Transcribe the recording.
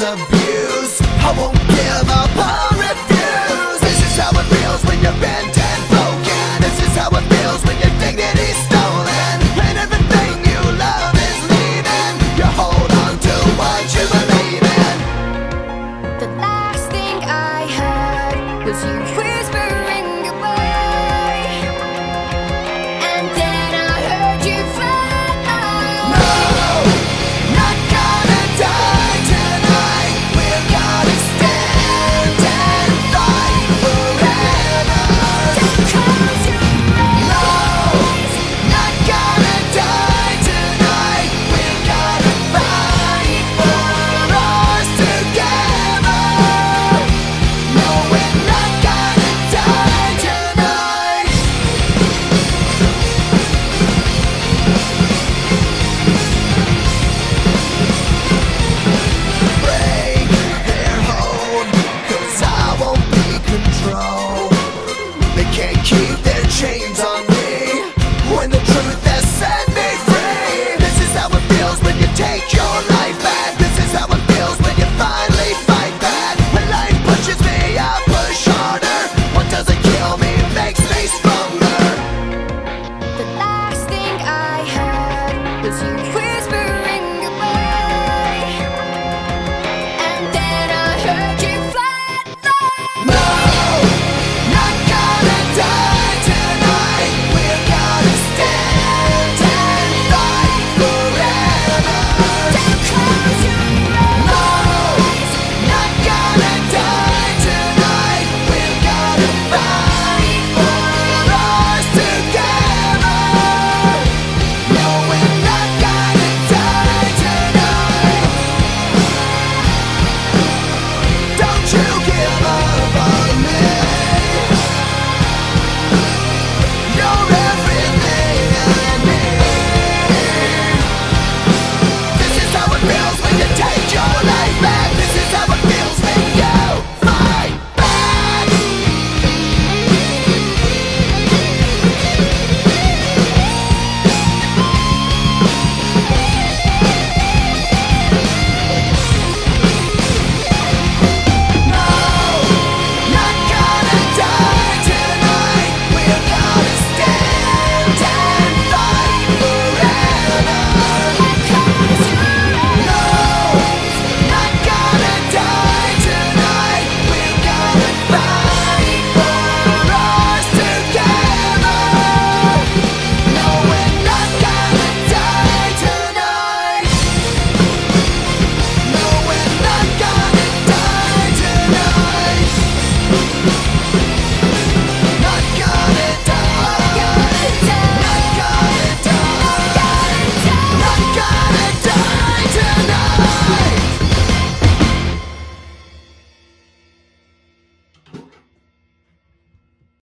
abuse. I won't give up. was you.